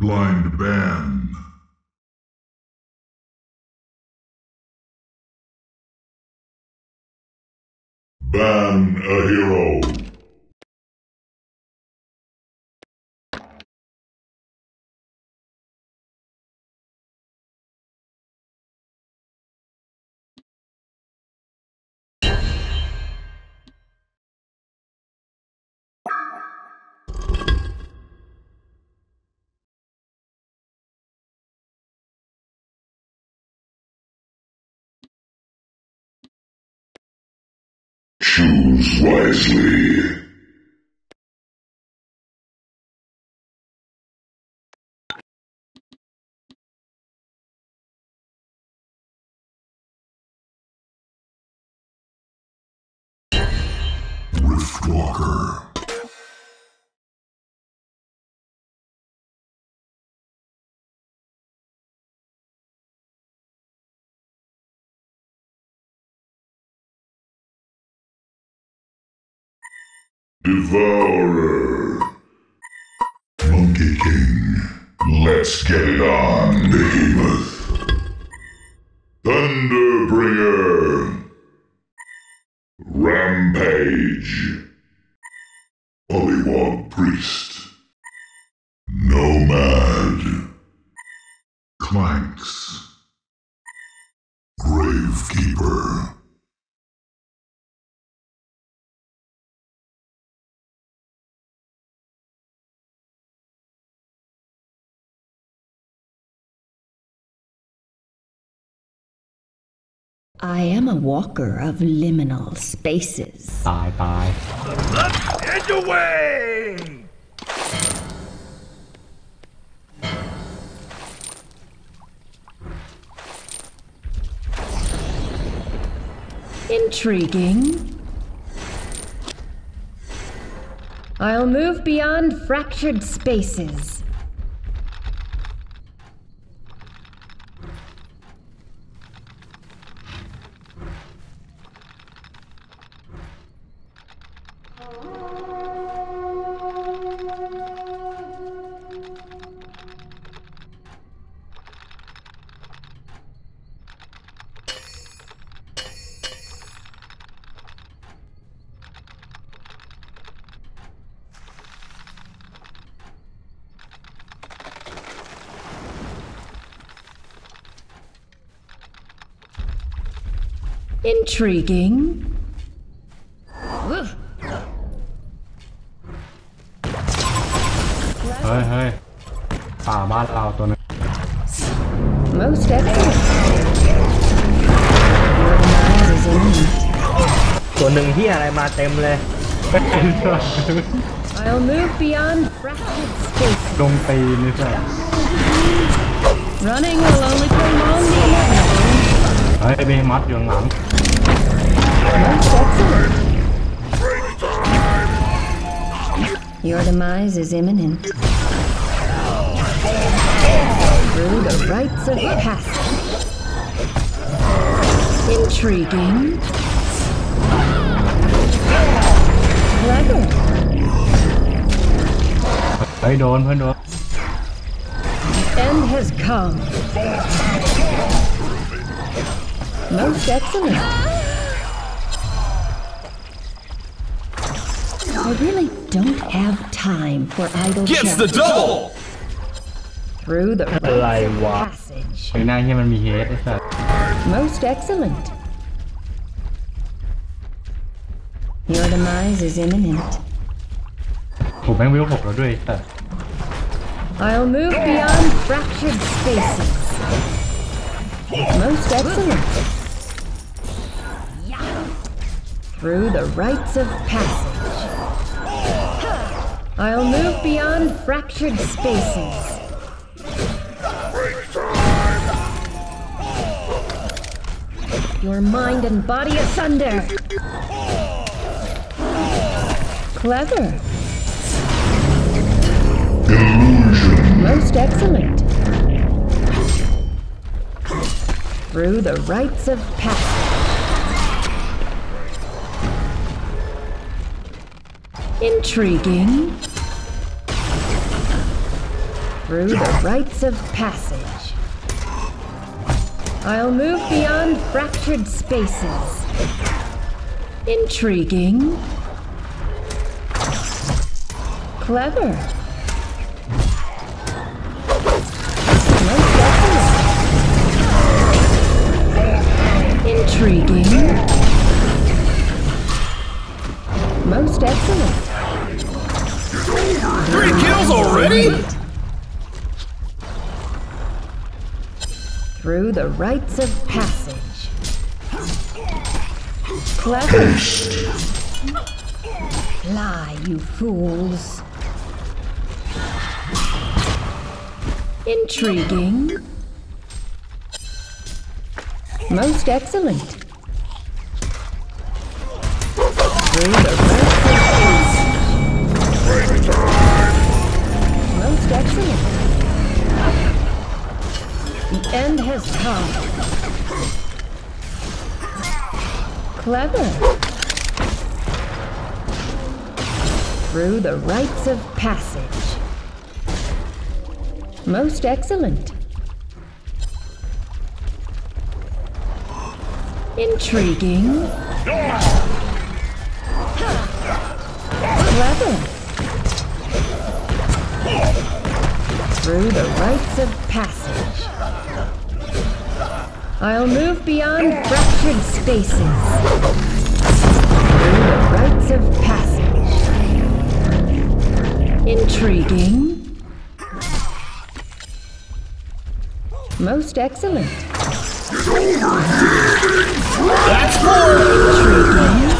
Blind ban. Ban a hero. Wisely. Devourer. Monkey King. Let's get it on, Behemoth. Thunderbringer. Rampage. Pollywog Priest. Nomad. Klanx. Gravekeeper. I am a walker of liminal spaces. Bye bye. And away! Intriguing. I'll move beyond fractured spaces. Intriguing. เฮ้ยเฮ้ยป่าบ้านเราตัวนึง Most excellent. Your demise is imminent. ตัวหนึ่งที่อะไรมาเต็มเลย I'll move beyond fractured spaces. ดงตีนนี่ใช่ Running will only prolong the inevitable. เฮ้ยเบมัดอยู่ข้างหลัง Most excellent. Your demise is imminent. Through the rites of passage. Intriguing. Clever. เฮ้ยโดนเพื่อนโดน End has come. Most excellent. I really don't have time for idle Gets the chatter. double! Through the rites of Like what? passage. ไอ้หน้าเฮียมันมีเฮดไอ้สัส Most excellent. Your demise is imminent. ผมแม่งวิวหกแล้วด้วยไอ้สัส I'll move beyond fractured spaces. Most excellent. Through the rites of passage. I'll move beyond fractured spaces. Your mind and body asunder. Clever. Illusion. Most excellent. Through the rites of passage. Intriguing. through the rites of passage. I'll move beyond fractured spaces. Intriguing. Clever. Most excellent. Intriguing. Most excellent. Three already? Through the rites of passage. Clever. Lie, you fools. Intriguing. Most excellent. Through the rites of passage. Most excellent. The end has come. Clever. Through the rites of passage. Most excellent. Intriguing. Clever. Through the rites of passage. I'll move beyond fractured spaces. Through the rites of passage. Intriguing. Most excellent. That's four! Intriguing.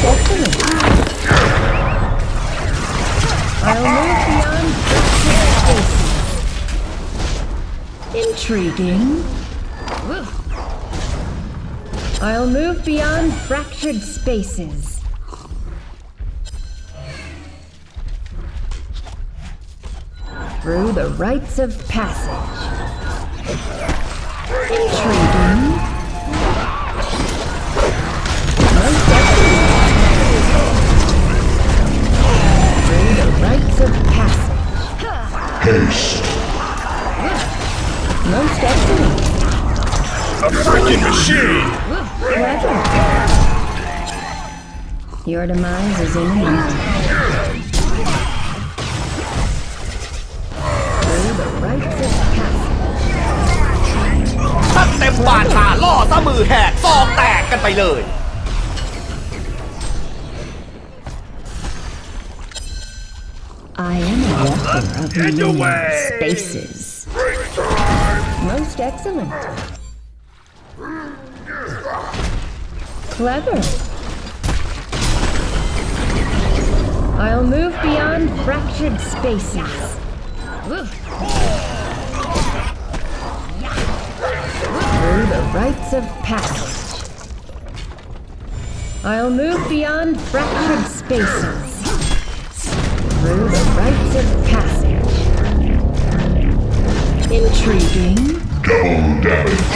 Intriguing. I'll move beyond fractured spaces. Intriguing. I'll move beyond fractured spaces. Through the rites of passage. Intriguing. Rites of passage. Haste. Most excellent. A freaking machine! Clever. Your demise is imminent. Through the rites of passage. ถ้าเต็มบาดขาล่อซะมือแหกซองแตกกันไปเลย I am a walker of Get liminal spaces. Most excellent. Clever. I'll move beyond fractured spaces. Through the rites of passage. I'll move beyond fractured spaces through the rites of passage. Intriguing. Double damage.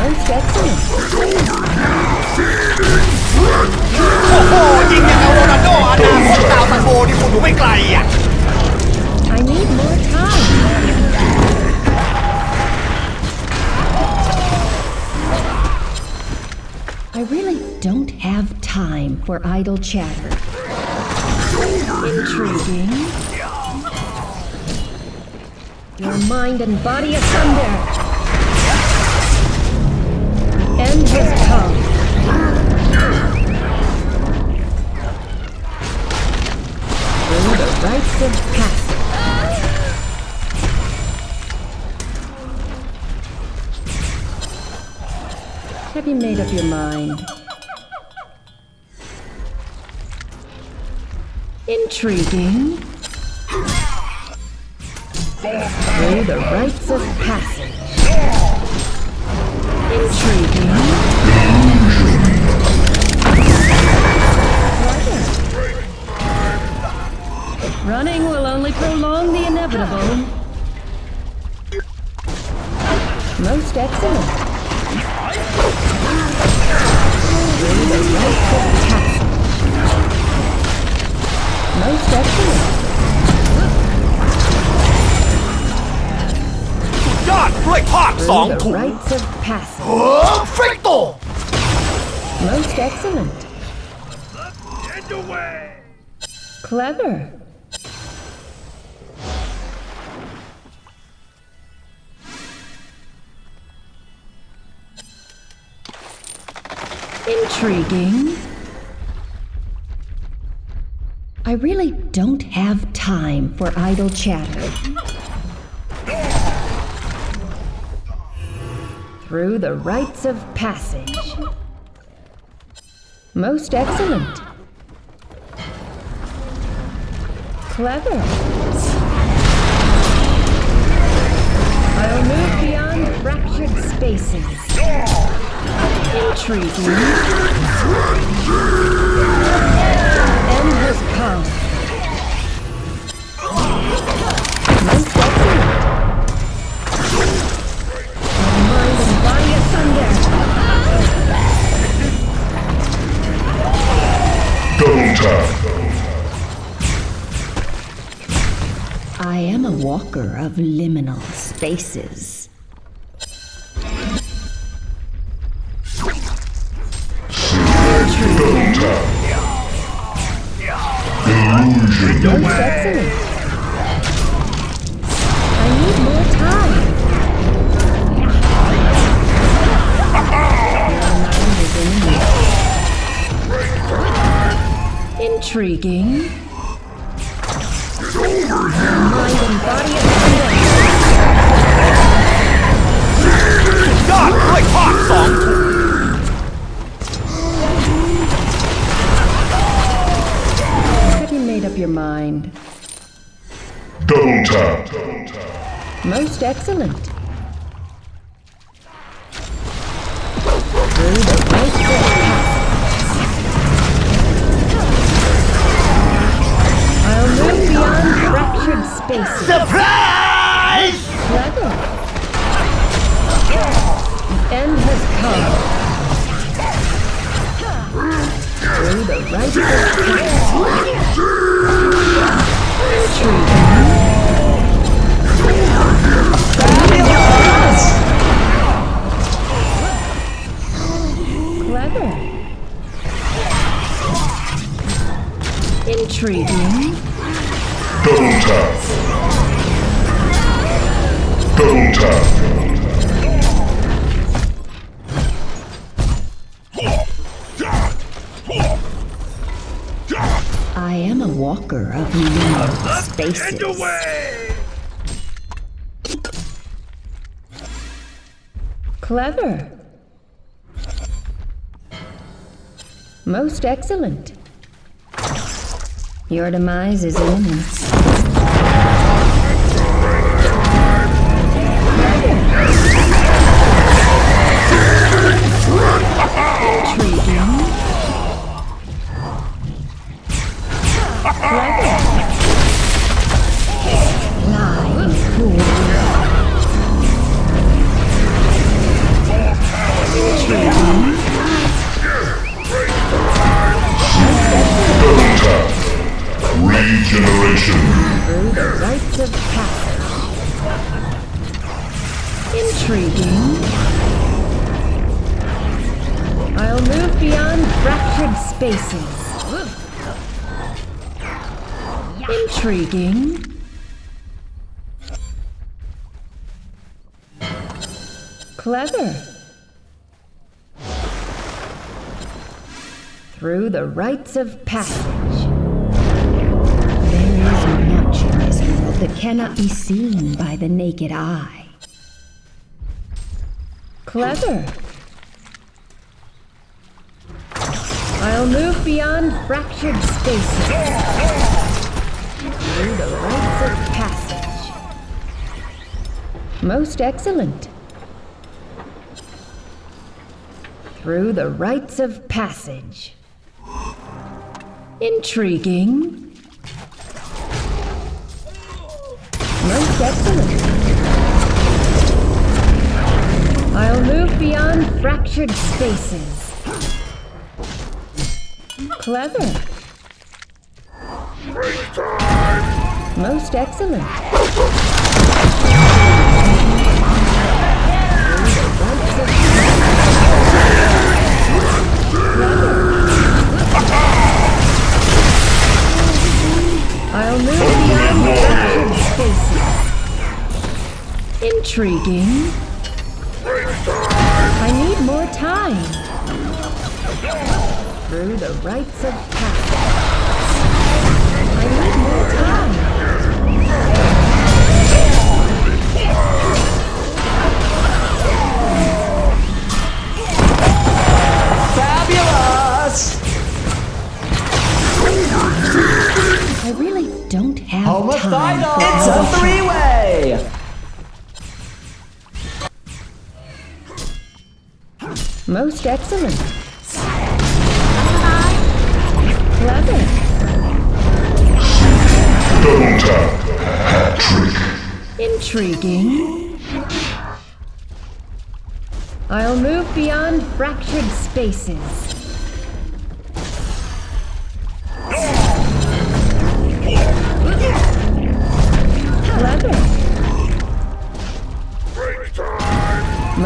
Most excellent. โอ้โห ยิงอย่างกับโรนัลโดอนาคตดาวซันโบนี่คุณอยู่ไม่ไกลอ่ะ I need more time. I really don't have time for idle chatter. Intriguing. Your mind and body asunder. The end has come. Through the rites of passage. Have you made up your mind? Intriguing. Through the rites of passage. Intriguing. Running will only prolong the inevitable. Most excellent. Through the rites of Most excellent. ยอดด้วยทอดสอง Through ถุ the ง rites of passage. เออเฟรกโต Most excellent. Clever. Intriguing. I really don't have time for idle chatter. Through the rites of passage. Most excellent. Clever. I'll move beyond fractured spaces. Intriguing. Walker of liminal spaces. Illusion. Most excellent. I need more time. Your mind is in me. Intriguing. Most excellent. Through the passage. I'll move beyond fractured spaces. เ I am a walker of liminal spaces. Clever. Most excellent. Your demise is imminent. what? Intriguing. Clever. Through the rites of passage. There is much in this world that cannot be seen by the naked eye. Clever. I'll move beyond fractured spaces. Through the rites of passage. Most excellent. Through the rites of passage. Intriguing. Most excellent. I'll move beyond fractured spaces. Clever. Most excellent. I'll move beyond fractured spaces. Intriguing. I need more time. Through the rites of passage. I need more time. I really don't have time. Homicidal! for It's a three-way! Most excellent. Clever. Double tap. Hat trick. Intriguing. I'll move beyond fractured spaces.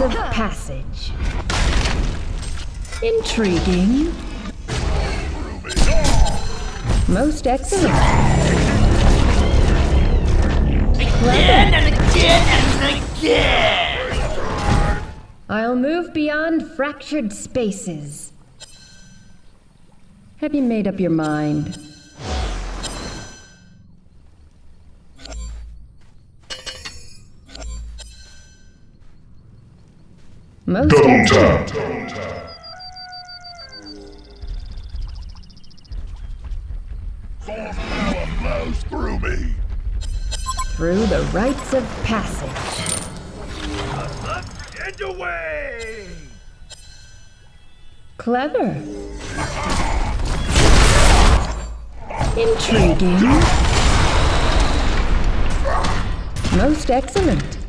rites of passage. Intriguing. Most excellent. Clever. and again and again. I'll move beyond fractured spaces. Have you made up your mind? Most tap. Through me. Through the rites of passage. Get away! Clever. Intriguing. Most excellent.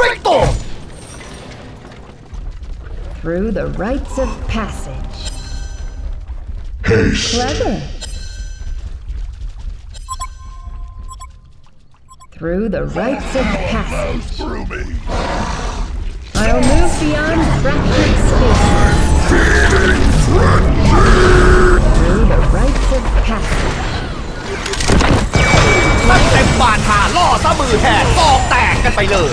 excellent. Frito! Through the rites of passage. Haste. Clever. Through the rites of passage. Through me. I'll move beyond fractured spaces. Through the rites of passage. ตั้งเต็มบานหาล่อซะมือแทนกองแตกกันไปเลย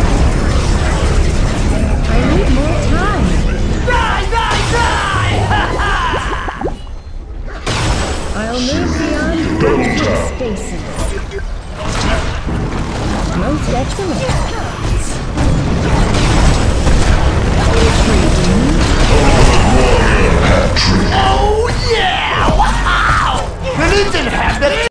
Spaces. Most excellent. Oh yeah! Wow! We didn't have.